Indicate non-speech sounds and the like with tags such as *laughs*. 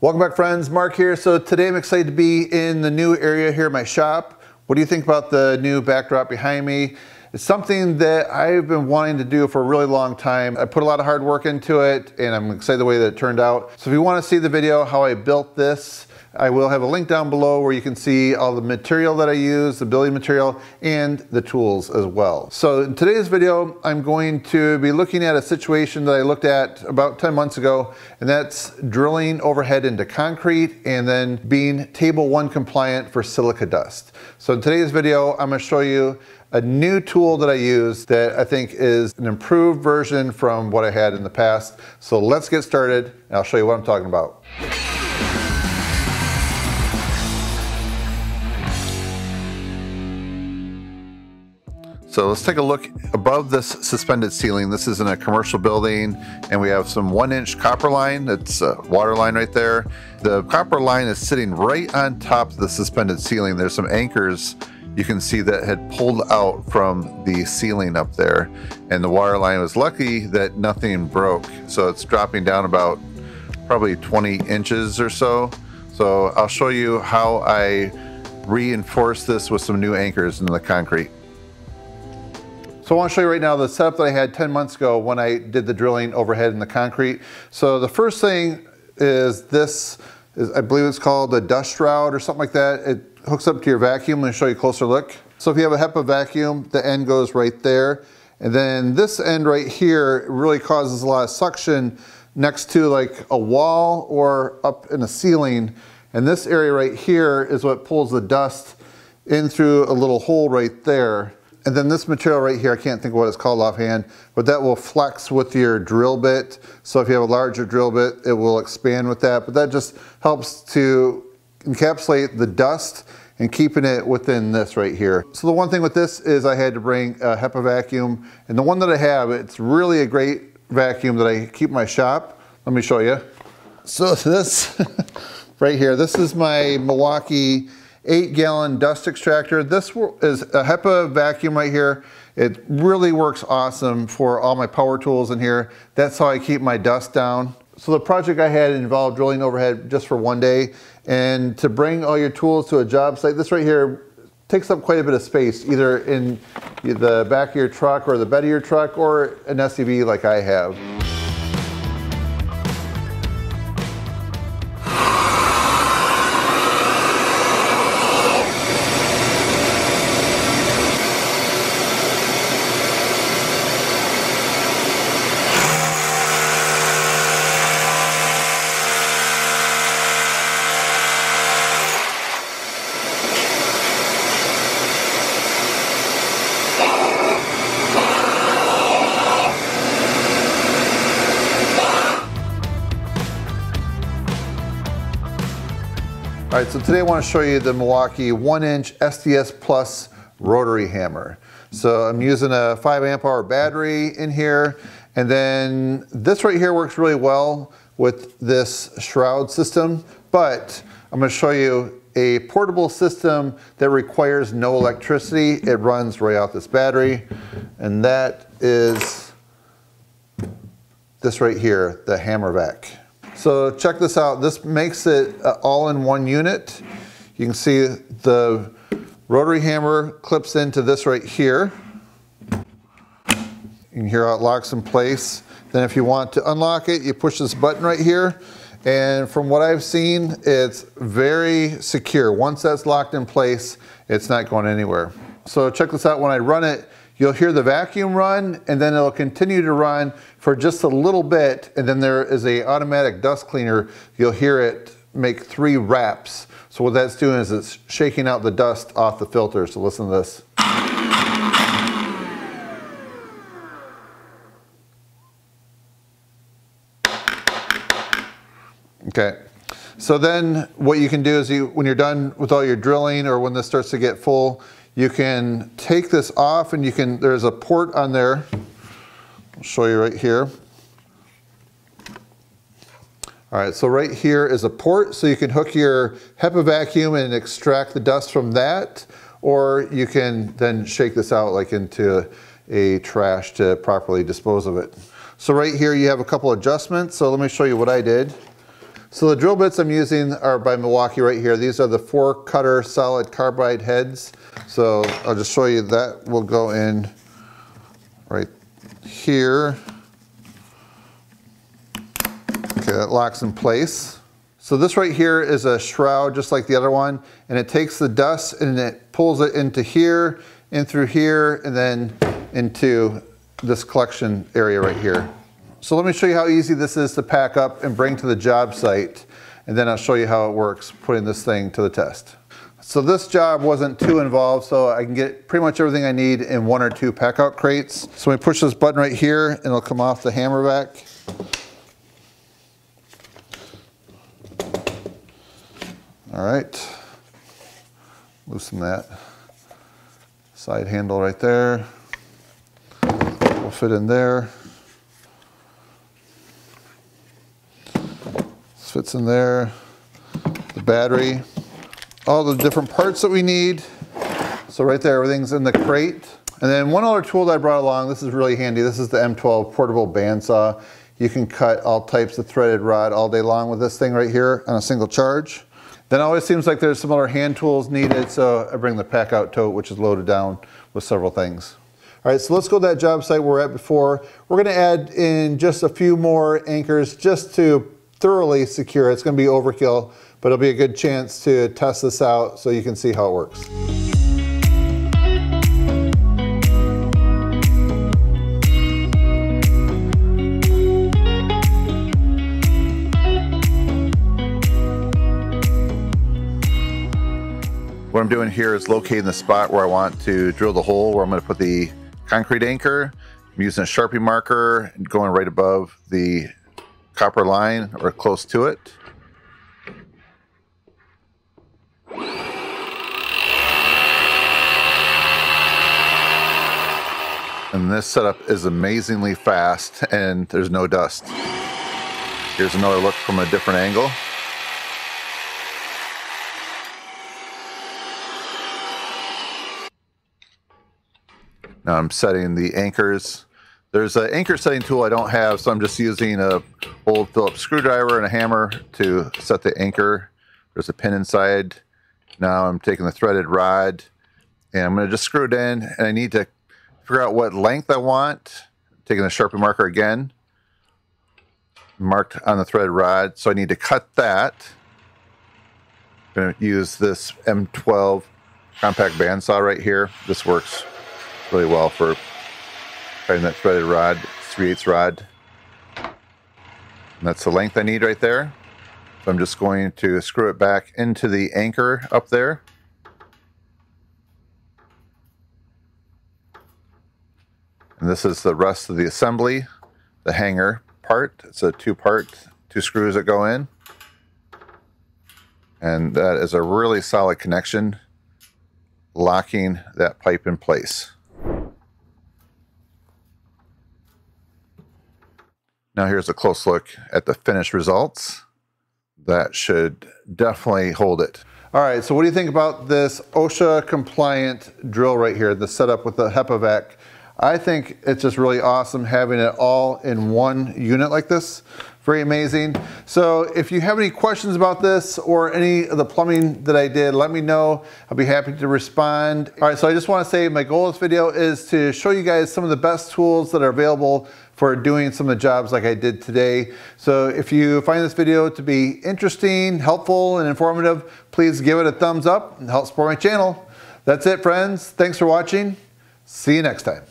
Welcome back friends, Mark here. So today I'm excited to be in the new area here at my shop. What do you think about the new backdrop behind me? It's something that I've been wanting to do for a really long time. I put a lot of hard work into it and I'm excited the way that it turned out. So if you wanna see the video how I built this, I will have a link down below where you can see all the material that I use, the building material, and the tools as well. So in today's video, I'm going to be looking at a situation that I looked at about 10 months ago, and that's drilling overhead into concrete and then being table one compliant for silica dust. So in today's video, I'm gonna show you a new tool that I use that I think is an improved version from what I had in the past. So let's get started and I'll show you what I'm talking about. So let's take a look above this suspended ceiling. This is in a commercial building and we have some one inch copper line. That's a water line right there. The copper line is sitting right on top of the suspended ceiling. There's some anchors you can see that had pulled out from the ceiling up there and the water line was lucky that nothing broke so it's dropping down about probably 20 inches or so so I'll show you how I reinforce this with some new anchors in the concrete so I want to show you right now the setup that I had 10 months ago when I did the drilling overhead in the concrete so the first thing is this is, I believe it's called a dust shroud or something like that it hooks up to your vacuum. Let me show you a closer look. So if you have a HEPA vacuum, the end goes right there. And then this end right here really causes a lot of suction next to like a wall or up in a ceiling. And this area right here is what pulls the dust in through a little hole right there. And then this material right here, I can't think of what it's called offhand, but that will flex with your drill bit. So if you have a larger drill bit, it will expand with that. But that just helps to encapsulate the dust and keeping it within this right here. So the one thing with this is I had to bring a HEPA vacuum and the one that I have, it's really a great vacuum that I keep my shop. Let me show you. So *laughs* this right here, this is my Milwaukee eight gallon dust extractor. This is a HEPA vacuum right here. It really works awesome for all my power tools in here. That's how I keep my dust down. So the project I had involved drilling overhead just for one day and to bring all your tools to a job site. This right here takes up quite a bit of space, either in the back of your truck or the bed of your truck or an SUV like I have. All right, so today I want to show you the Milwaukee 1-inch SDS Plus rotary hammer. So I'm using a 5 amp hour battery in here, and then this right here works really well with this shroud system, but I'm going to show you a portable system that requires no electricity. It runs right out this battery, and that is this right here, the hammer vac. So check this out. This makes it uh, all in one unit. You can see the rotary hammer clips into this right here. You can hear how it locks in place. Then if you want to unlock it, you push this button right here. And from what I've seen, it's very secure. Once that's locked in place, it's not going anywhere. So check this out. When I run it, You'll hear the vacuum run and then it'll continue to run for just a little bit and then there is a automatic dust cleaner. You'll hear it make three raps. So what that's doing is it's shaking out the dust off the filter. So listen to this. Okay. So then what you can do is you, when you're done with all your drilling or when this starts to get full, you can take this off and you can, there's a port on there. I'll show you right here. All right, so right here is a port, so you can hook your HEPA vacuum and extract the dust from that, or you can then shake this out like into a trash to properly dispose of it. So right here you have a couple adjustments, so let me show you what I did. So the drill bits I'm using are by Milwaukee right here. These are the four cutter solid carbide heads. So I'll just show you that will go in right here. Okay, that locks in place. So this right here is a shroud just like the other one and it takes the dust and it pulls it into here, in through here, and then into this collection area right here. So let me show you how easy this is to pack up and bring to the job site and then I'll show you how it works putting this thing to the test. So this job wasn't too involved, so I can get pretty much everything I need in one or two Packout crates. So we push this button right here and it'll come off the hammer vac. All right, loosen that side handle right there. Will fit in there. Fits in there. The battery all the different parts that we need. So right there, everything's in the crate. And then one other tool that I brought along, this is really handy. This is the M12 portable bandsaw. You can cut all types of threaded rod all day long with this thing right here on a single charge. Then always seems like there's some other hand tools needed, so I bring the Packout tote, which is loaded down with several things. All right, so let's go to that job site we we're at before. We're gonna add in just a few more anchors just to thoroughly secure. It's gonna be overkill but it'll be a good chance to test this out so you can see how it works. What I'm doing here is locating the spot where I want to drill the hole where I'm going to put the concrete anchor. I'm using a Sharpie marker going right above the copper line or close to it. And this setup is amazingly fast and there's no dust. Here's another look from a different angle. Now I'm setting the anchors. There's an anchor setting tool I don't have, so I'm just using a old Phillips screwdriver and a hammer to set the anchor. There's a pin inside. Now I'm taking the threaded rod and I'm gonna just screw it in and I need to figure out what length I want. Taking the Sharpie marker again, marked on the threaded rod. So I need to cut that. I'm to use this M12 compact bandsaw right here. This works really well for that threaded rod, 3 8 rod. And that's the length I need right there. So I'm just going to screw it back into the anchor up there. And this is the rest of the assembly, the hanger part. It's a two part, two screws that go in. And that is a really solid connection, locking that pipe in place. Now here's a close look at the finished results. That should definitely hold it. All right, so what do you think about this OSHA compliant drill right here, the setup with the HEPA-Vac I think it's just really awesome having it all in one unit like this. Very amazing. So if you have any questions about this or any of the plumbing that I did, let me know. I'll be happy to respond. All right, so I just wanna say my goal of this video is to show you guys some of the best tools that are available for doing some of the jobs like I did today. So if you find this video to be interesting, helpful, and informative, please give it a thumbs up and help support my channel. That's it, friends. Thanks for watching. See you next time.